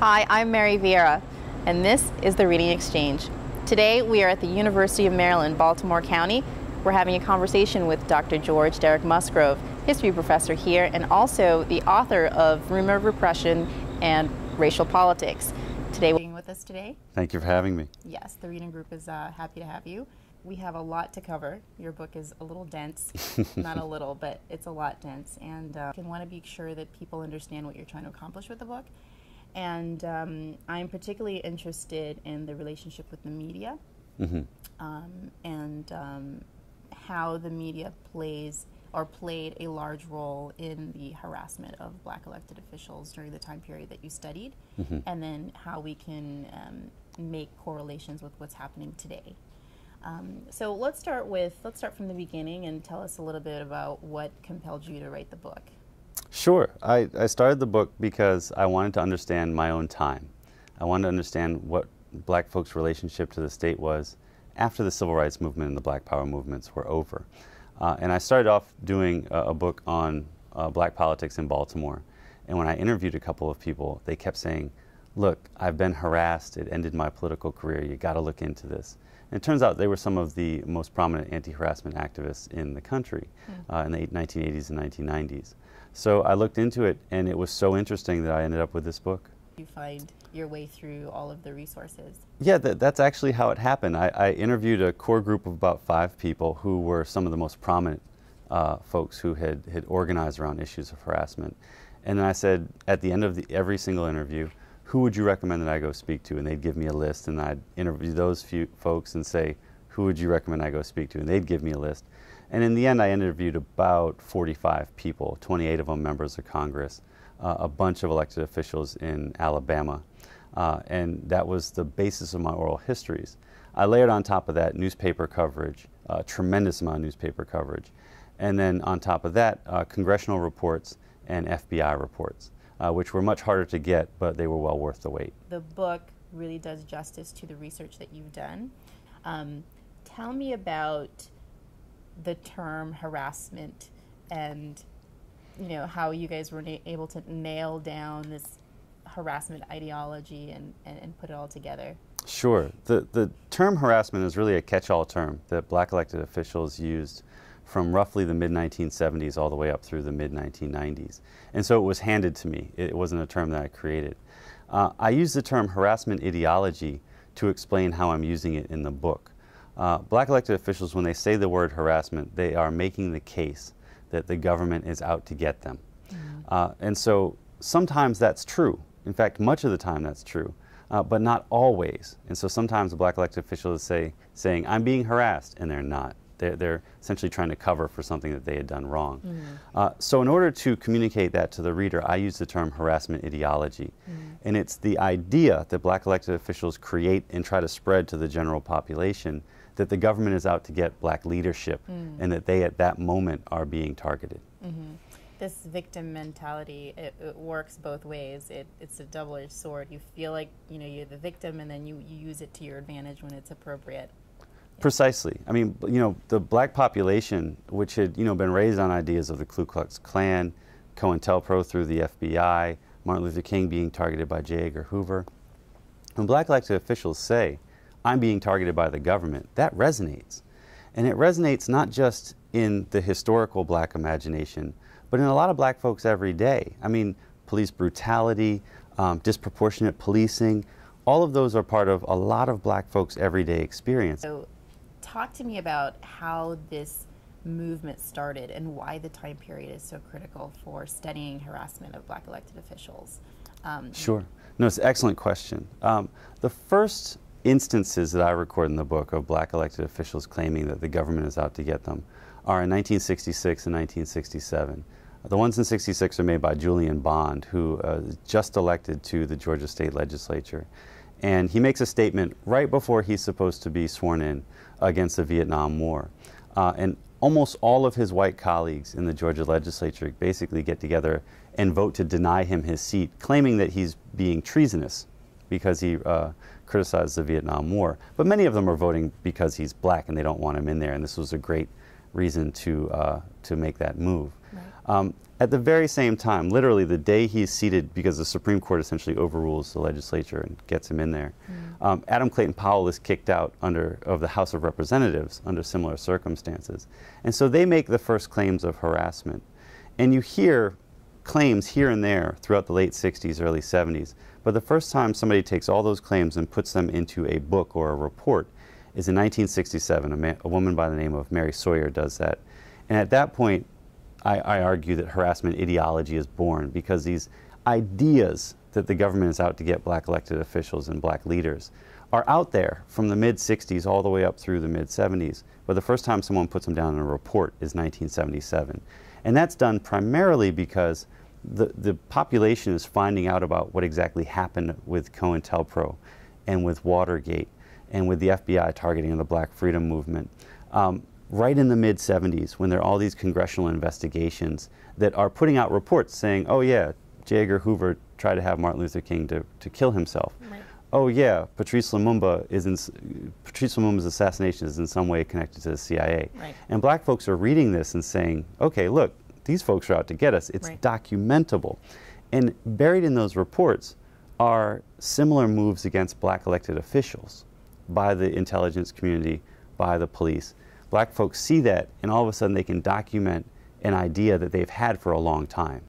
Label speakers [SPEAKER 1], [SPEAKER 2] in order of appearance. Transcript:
[SPEAKER 1] Hi, I'm Mery Vieira, and this is the Reading Exchange. Today we are at the University of Maryland, Baltimore County. We're having a conversation with Dr. George Derek Musgrove, history professor here, and also the author of Rumor of Repression and Racial Politics. Today, being with us today.
[SPEAKER 2] Thank you for having me.
[SPEAKER 1] Yes, the reading group is uh, happy to have you. We have a lot to cover. Your book is a little dense, not a little, but it's a lot dense, and uh, can want to be sure that people understand what you're trying to accomplish with the book. And um, I'm particularly interested in the relationship with the media
[SPEAKER 2] Mm-hmm.
[SPEAKER 1] um, and um, how the media plays or played a large role in the harassment of black elected officials during the time period that you studied,
[SPEAKER 2] Mm-hmm.
[SPEAKER 1] and then how we can um, make correlations with what's happening today. Um, so let's start with let's start from the beginning and tell us a little bit about what compelled you to write the book.
[SPEAKER 2] Sure. I, I started the book because I wanted to understand my own time. I wanted to understand what black folks' relationship to the state was after the civil rights movement and the black power movements were over. Uh, and I started off doing a, a book on uh, black politics in Baltimore. And when I interviewed a couple of people, they kept saying, Look, I've been harassed. It ended my political career. You got to look into this. And it turns out they were some of the most prominent anti harassment activists in the country uh, in the 1980s and 1990s. So I looked into it, and it was so interesting that I ended up with this book.
[SPEAKER 1] You find your way through all of the resources.
[SPEAKER 2] Yeah, that, that's actually how it happened. I, I interviewed a core group of about five people who were some of the most prominent uh, folks who had, had organized around issues of harassment. And then I said, at the end of the, every single interview, who would you recommend that I go speak to? And they'd give me a list, and I'd interview those few folks and say, who would you recommend I go speak to? And they'd give me a list. And in the end, I interviewed about 45 people, 28 of them members of Congress, uh, a bunch of elected officials in Alabama. Uh, and that was the basis of my oral histories. I layered on top of that newspaper coverage, a tremendous amount of newspaper coverage. And then on top of that, uh, congressional reports and FBI reports, uh, which were much harder to get, but they were well worth the wait.
[SPEAKER 1] The book really does justice to the research that you've done. Um, tell me about the term harassment and you know how you guys were na- able to nail down this harassment ideology and, and, and put it all together.
[SPEAKER 2] Sure. The, the term harassment is really a catch all term that black elected officials used from roughly the mid 1970s all the way up through the mid 1990s. And so it was handed to me, it wasn't a term that I created. Uh, I use the term harassment ideology to explain how I'm using it in the book. Uh, black elected officials, when they say the word harassment, they are making the case that the government is out to get them. Uh, and so sometimes that's true. In fact, much of the time that's true, uh, but not always. And so sometimes a black elected official is say, saying, I'm being harassed, and they're not. They're, they're essentially trying to cover for something that they had done wrong. Mm. Uh, so in order to communicate that to the reader, I use the term harassment ideology. Mm. And it's the idea that black elected officials create and try to spread to the general population that the government is out to get black leadership mm. and that they at that moment are being targeted. Mm-hmm.
[SPEAKER 1] This victim mentality, it, it works both ways. It, it's a double-edged sword. You feel like you know you're the victim, and then you, you use it to your advantage when it's appropriate.
[SPEAKER 2] Precisely. I mean, you know, the black population, which had, you know, been raised on ideas of the Ku Klux Klan, COINTELPRO through the FBI, Martin Luther King being targeted by J. Edgar Hoover. When black elected officials say, I'm being targeted by the government, that resonates. And it resonates not just in the historical black imagination, but in a lot of black folks every day. I mean, police brutality, um, disproportionate policing, all of those are part of a lot of black folks' everyday experience.
[SPEAKER 1] So, talk to me about how this movement started and why the time period is so critical for studying harassment of black elected officials. Um,
[SPEAKER 2] Sure. No, it's an excellent question. Um, the first instances that I record in the book of black elected officials claiming that the government is out to get them are in 1966 and 1967. The ones in 66 are made by Julian Bond, who uh, just elected to the Georgia State Legislature. And he makes a statement right before he's supposed to be sworn in against the Vietnam War. Uh, and almost all of his white colleagues in the Georgia legislature basically get together and vote to deny him his seat, claiming that he's being treasonous because he uh, criticized the Vietnam War. But many of them are voting because he's black and they don't want him in there, and this was a great reason to, uh, to make that move.
[SPEAKER 1] Right.
[SPEAKER 2] Um, at the very same time, literally the day he's seated, because the Supreme Court essentially overrules the legislature and gets him in there, mm. Um, Adam Clayton Powell is kicked out under of the House of Representatives under similar circumstances, and so they make the first claims of harassment, and you hear claims here and there throughout the late 60s, early 70s, but the first time somebody takes all those claims and puts them into a book or a report is in 1967. A, a woman by the name of Mary Sawyer does that, and at that point I, I argue that harassment ideology is born because these ideas that the government is out to get black elected officials and black leaders are out there from the mid 60s all the way up through the mid 70s. But the first time someone puts them down in a report is 1977. And that's done primarily because the, the population is finding out about what exactly happened with COINTELPRO and with Watergate and with the FBI targeting of the Black Freedom Movement. Um, right in the mid 70s when there are all these congressional investigations that are putting out reports saying, oh, yeah, J. Edgar Hoover tried to have Martin Luther King to, to kill himself. Right. Oh, yeah, Patrice Lumumba is in, Patrice Lumumba's assassination is in some way connected to the CIA. Right. And black folks are reading this and saying, okay, look, these folks are out to get us. It's right. documentable. And buried in those reports are similar moves against black elected officials by the intelligence community, by the police black folks see that and all of a sudden they can document an idea that they've had for a long time.